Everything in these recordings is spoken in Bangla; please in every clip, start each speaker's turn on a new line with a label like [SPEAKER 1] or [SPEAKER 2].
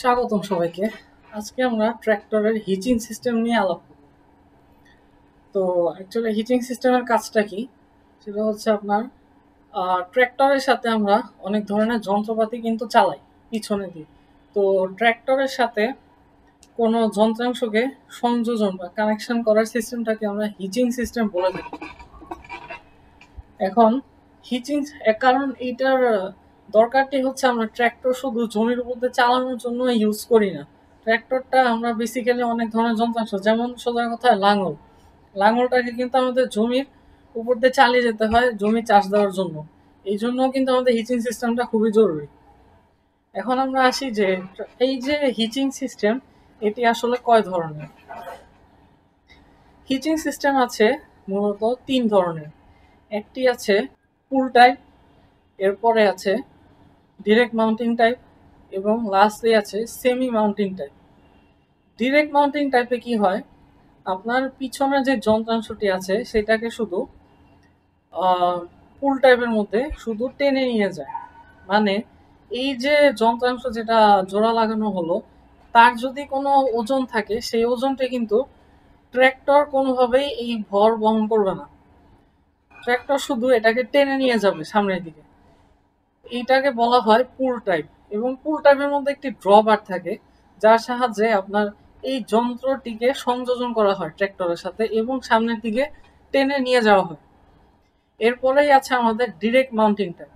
[SPEAKER 1] স্বাগতম সবাইকে। আজকে আমরা ট্র্যাক্টরের হিচিং সিস্টেম নিয়ে আলাপ করব। তো অ্যাকচুয়ালি হিচিং সিস্টেমের কাজটা কি? সেটা হচ্ছে আপনার ট্র্যাক্টরের সাথে আমরা অনেক ধরনের যন্ত্রপাতি কিন্তু চালাই পিছনে দিয়ে। তো ট্র্যাক্টরের সাথে কোনো যন্ত্রাংশকে সংযোজন বা কানেকশন করার সিস্টেমটাকে আমরা হিচিং সিস্টেম বলে থাকি। এখন হিচিং কারণ এইটার দরকারটি হচ্ছে আমরা ট্র্যাক্টর শুধু জমির উপর দিয়ে চালানোর জন্য ইউজ করি না। ট্র্যাক্টরটা আমরা বেসিক্যালি অনেক ধরনের যন্ত্রাংশ, যেমন সোজা কথা লাঙল। লাঙলটাকে কিন্তু আমাদের জমির উপর দিয়ে চালিয়ে যেতে হয়, জমি চাষ দেওয়ার জন্য। এই জন্য কিন্তু আমাদের হিচিং সিস্টেমটা খুবই জরুরি। এখন আমরা আসি যে, এই যে হিচিং সিস্টেম এটি আসলে কয় ধরনের? হিচিং সিস্টেম আছে মূলত তিন ধরনের। একটি আছে পুল টাইপ এরপরে আছে ডিরেক্ট মাউন্টিং টাইপ এবং লাস্টে আছে semi mounting type direct mounting টাইপে কি হয়? আপনার পিছনে যে যন্ত্রাংশটি আছে, সেটাকে শুধু পুল টাইপের মধ্যে শুধু টেনে নিয়ে যায়। মানে এই যে যন্ত্রাংশ যেটা জোড়া লাগানো হলো, তার যদি কোনো ওজন থাকে, সেই ওজনটা কিন্তু ট্র্যাক্টর কোনোভাবেই এই ভর বহন করবে না। ট্র্যাক্টর শুধু এটাকে টেনে নিয়ে যাবে সামনের দিকে। এইটাকে বলা হয় পুল টাইপ এবং পুল টাইপের মধ্যে একটি ড্রবার থাকে যার সাহায্যে আপনার এই যন্ত্রটিকে সংযোজন করা হয় ট্র্যাক্টরের সাথে এবং সামনের দিকে টেনে নিয়ে যাওয়া হয়। এরপরেই আছে আমাদের direct mounting type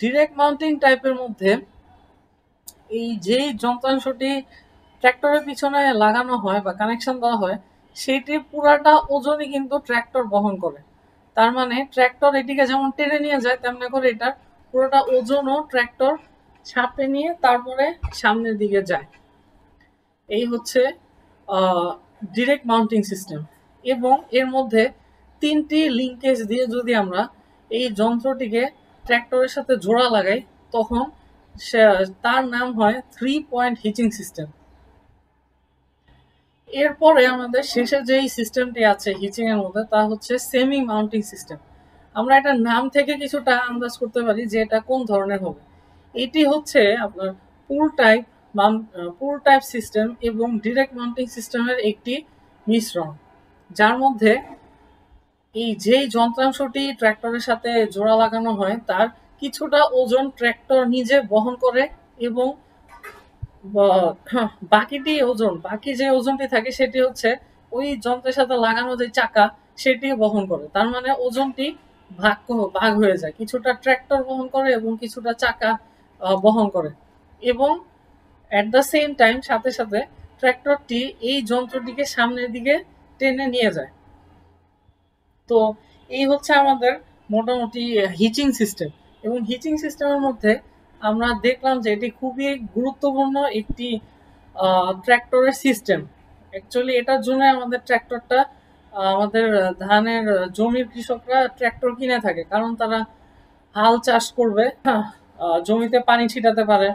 [SPEAKER 1] direct mounting টাইপের মধ্যে এই যেই যন্ত্রাংশটি ট্র্যাক্টরের পিছনে লাগানো হয় বা কানেকশন দেওয়া হয় সেটি পুরাটা ওজনই কিন্তু ট্র্যাক্টর বহন করে। তার মানে ট্র্যাক্টর এটিকে যেমন টেনে নিয়ে যায়, তেমনি করে এটার পুরোটা ওজনও ট্র্যাক্টর ছাপে নিয়ে তারপরে সামনের দিকে যায়। এই হচ্ছে ডিরেক্ট মাউন্টিং সিস্টেম এবং এর মধ্যে তিনটি লিঙ্কেজ দিয়ে যদি আমরা এই যন্ত্রটিকে ট্র্যাক্টরের সাথে জোড়া লাগাই, তখন তার নাম হয় থ্রি পয়েন্ট হিচিং সিস্টেম এরপরে আমাদের শেষে যেই সিস্টেমটি আছে হিচিং এর মধ্যে, তা হচ্ছে সেমি মাউন্টিং সিস্টেম আমরা এটার নাম থেকে কিছুটা আন্দাজ করতে পারি যে এটা কোন ধরনের হবে। এটি হচ্ছে আপনার pull type pull type system এবং ডিরেক্ট মাউন্টিং সিস্টেমের একটি মিশ্রণ। যার মধ্যে এই যেই যন্ত্রাংশটি ট্র্যাক্টরের সাথে জোড়া লাগানো হয়, তার কিছুটা ওজন ট্র্যাক্টর নিজে বহন করে এবং বাকিটি ওজন, বাকি যে ওজনটি থাকে সেটি হচ্ছে ওই যন্ত্রের সাথে লাগানো যে চাকা সেটি বহন করে। তার মানে ওজনটি ভাগ ভাগ হয়ে যায়। কিছুটা ট্র্যাক্টর বহন করে এবং কিছুটা চাকা বহন করে। এবং অ্যাট দ্য সেম টাইম সাথে সাথে ট্র্যাক্টরটি এই যন্ত্রটিকে সামনের দিকে টেনে নিয়ে যায়। তো এই হচ্ছে আমাদের মোটামুটি হিচিং সিস্টেম এবং হিচিং সিস্টেমের মধ্যে আমরা দেখলাম যে এটি খুবই গুরুত্বপূর্ণ একটি ট্র্যাক্টরের সিস্টেম অ্যাকচুয়ালি এটার জন্য আমাদের ট্র্যাক্টরটা আমাদের ধানের জমির কৃষকরা ট্র্যাক্টর কিনে থাকে, কারণ তারা হাল চাষ করবে জমিতে পানি ছিটাতে পারে,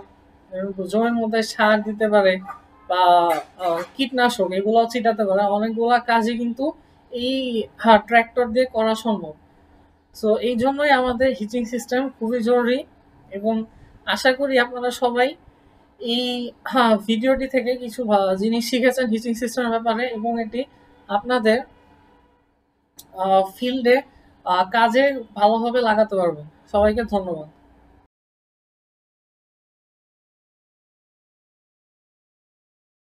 [SPEAKER 1] জমির মধ্যে সার দিতে পারে বা কীটনাশক এগুলো ছিটাতে পারে। অনেকগুলা কাজই কিন্তু এই ট্র্যাক্টর দিয়ে করা সম্ভব। সো এই জন্যই আমাদের হিচিং সিস্টেম খুবই জরুরি এবং আশা করি আপনারা সবাই এই হ্যাঁ ভিডিওটি থেকে কিছু জিনিস শিখেছেন হিচিং সিস্টেমের ব্যাপারে এবং এটি আপনাদের ফিল্ডে কাজে ভালোভাবে লাগাতে পারব। সবাইকে ধন্যবাদ।